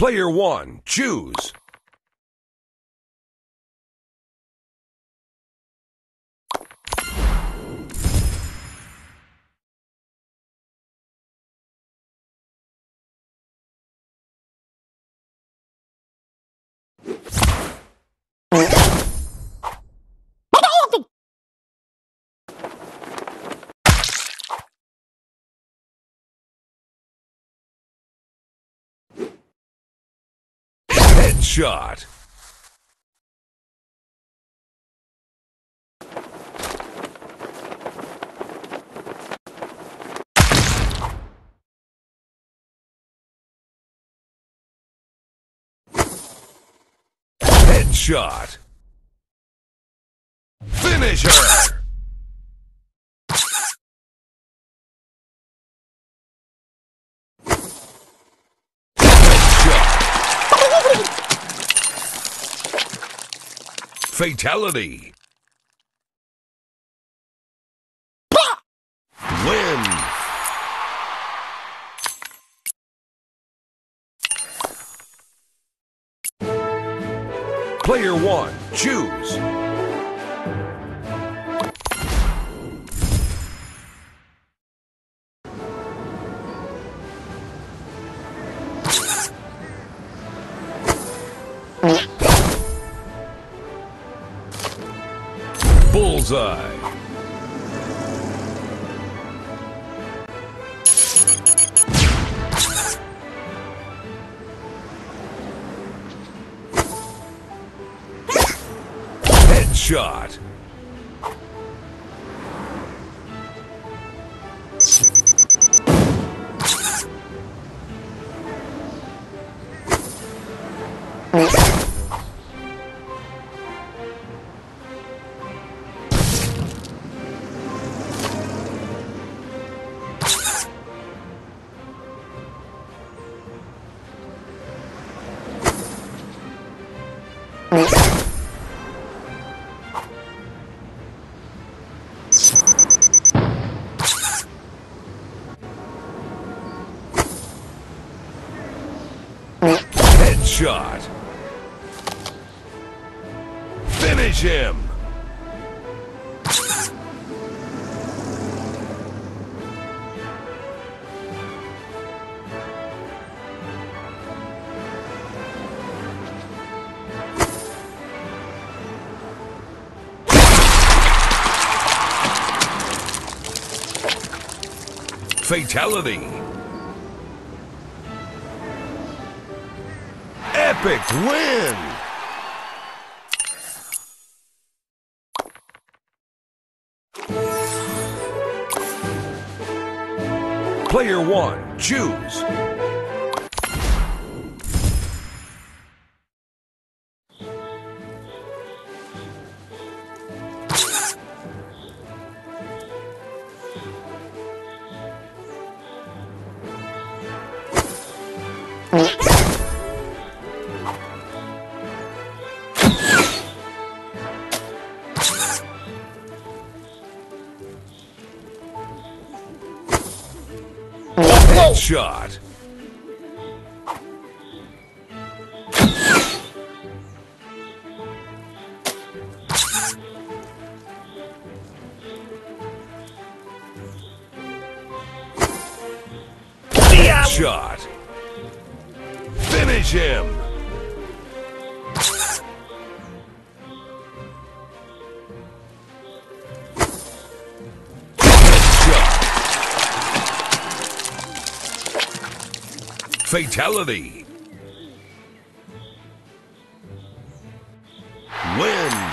Player one, choose. Headshot. Headshot. Finish her. Headshot. Fatality. Win. Player one, choose. Bullseye. Headshot. Headshot. Finish him. Fatality. Epic win! Player one, choose. Headshot. Shot. Finish him. Fatality. Win.